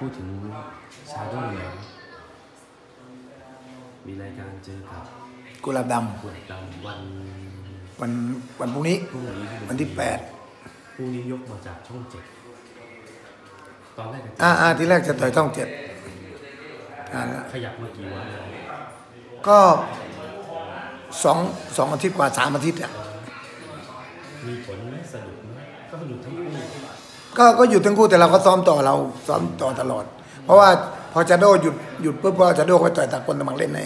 พูดถึงชาโดว์แล้วมีรายการเจอกับกุหลาบดขวดดำวันำวันวันพรุ่งนี้พรุ่งนี้ใช่ไหมวันที่แปดพรุ่งนี้ยกมาจากช่องเจ็ดตอนแรกอ่าอ่าที่แรกจะต่อยช่องเจ็ดอ่าขยับมากี่วันแล้วก็สองสองอาทิตย์กว่าสามอาทิตย์อะมีผลไหมสะดุดไหมก็สะดุดทั้งคู่ ก็ก็หยุดทั้งคู่แต่เราก็ซ้อมต่อเราซ้อมต่อตลอด เพราะว่าพอจาโดหยุดหยุดปุ๊บก็จาโดก็ต่อยตากคนตะมังเล่นให้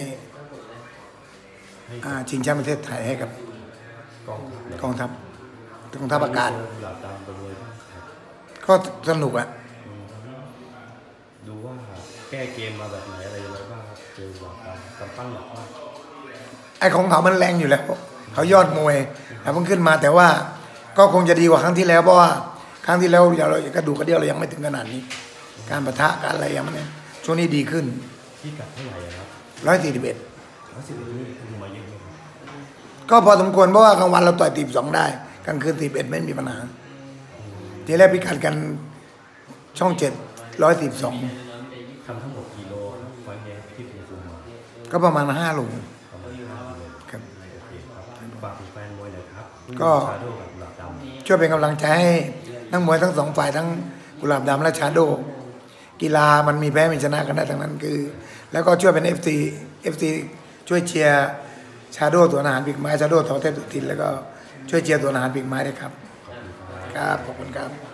ให้อ่าชิงแชมป์ประเทศไทยให้กับกองทัพกองทัพกองทัพอากาศเจกุหลาบดำไปเลยบ้างครับก็สนุกอะดูว่าแก้เกมมาแบบไหนอะไรยังไงบ้างครับเจอกุหลาบดำกำปั้นหนักมากไอ้ของเขามันแรงอยู่แล้วเขายอดมวยแต่เพิ่งขึ้นมาแต่ว่าก็คงจะดีกว่าครั้งที่แล้วเพราะว่า ครั้งที่แล้วเราเรากระดูกกระเดี่ยวเรายังไม่ถึงขนาดนี้ การประทะการอะไรยังไม่เนี่ยช่วงนี้ดีขึ้นที่กัดเท่าไหร่อะครับร้อยสี่สิบเอ็ดร้อยสิบเอ็ดนี่คุณมาเยอะไหมครับก็พอสมควรเพราะว่ากลางวันเราต่อยตีบสองได้กลางคืนตีบเอ็ดไม่มีปัญหาทีแรกพิกัดกันช่องเจ็ดร้อยสิบสองทำทั้งหมดกิโลครับไฟล์เนี้ยที่คุณคุมมาก็ประมาณห้าโลประมาณห้ากิโลครับโอเคครับฝากถึงแฟนมวยหน่อยครับ ก็ชาโดกับกุหลาบดำช่วยเป็นกำลังใจให้ ทั้งมวยทั้งสองฝ่ายทั้งกุหลาบดำและชาโด กีฬามันมีแพ้มีชนะกันได้ทั้งนั้นคือ แล้วก็ช่วยเป็น FC FC ช่วยเชียร์ชาโดตัวอาหารปีกไม้ชาโดทอเทพสุทินแล้วก็ช่วยเชียร์ตัวอาหารปีกไม้ด้วยครับ ครับขอบคุณครับ